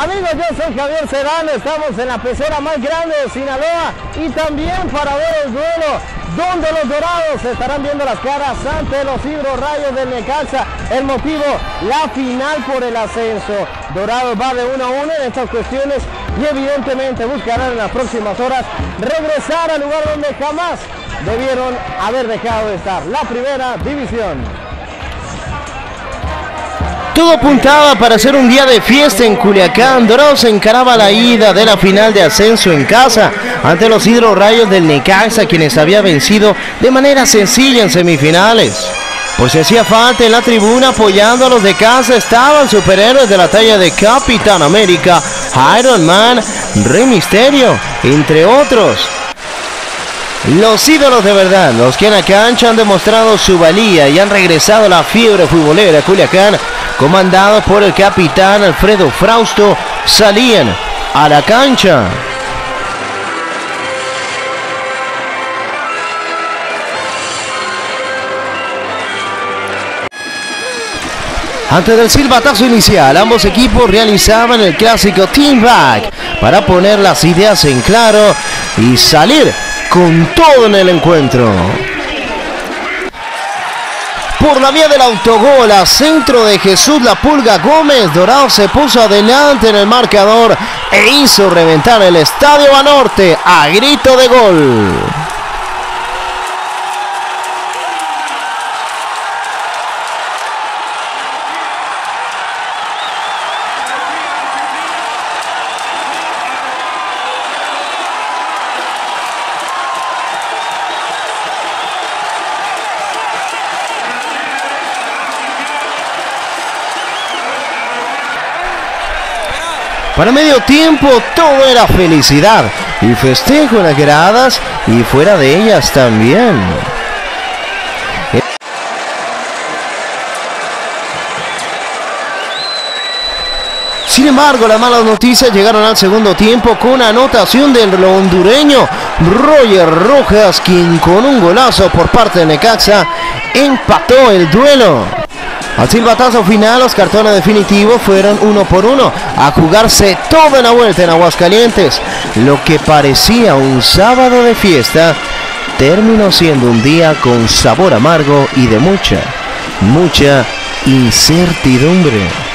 Amigos, yo soy Javier Serrano, estamos en la pecera más grande de Sinaloa y también para ver el duelo donde los dorados estarán viendo las caras ante los hidrorrayos del Necaxa. El motivo, la final por el ascenso. Dorados va de uno a uno en estas cuestiones y evidentemente buscarán en las próximas horas regresar al lugar donde jamás debieron haber dejado de estar, la primera división. Todo apuntaba para ser un día de fiesta en Culiacán. Dorados encaraba la ida de la final de ascenso en casa ante los hidrorrayos del Necaxa, quienes había vencido de manera sencilla en semifinales. Pues hacía falta en la tribuna apoyando a los de casa estaban superhéroes de la talla de Capitán América, Iron Man, Rey Misterio, entre otros. Los ídolos de verdad, los que en la cancha han demostrado su valía y han regresado la fiebre futbolera Culiacán, comandados por el capitán Alfredo Frausto, salían a la cancha. Antes del silbatazo inicial, ambos equipos realizaban el clásico team back para poner las ideas en claro y salir con todo en el encuentro. Por la vía del autogol a centro de Jesús La Pulga Gómez, Dorado se puso adelante en el marcador e hizo reventar el Estadio Banorte a grito de gol. Para medio tiempo todo era felicidad y festejo en las gradas y fuera de ellas también. Sin embargo, las malas noticias llegaron al segundo tiempo con anotación del hondureño Roger Rojas, quien con un golazo por parte de Necaxa empató el duelo. Al silbatazo final, los cartones definitivos fueron uno por uno a jugarse toda la vuelta en Aguascalientes. Lo que parecía un sábado de fiesta terminó siendo un día con sabor amargo y de mucha, mucha incertidumbre.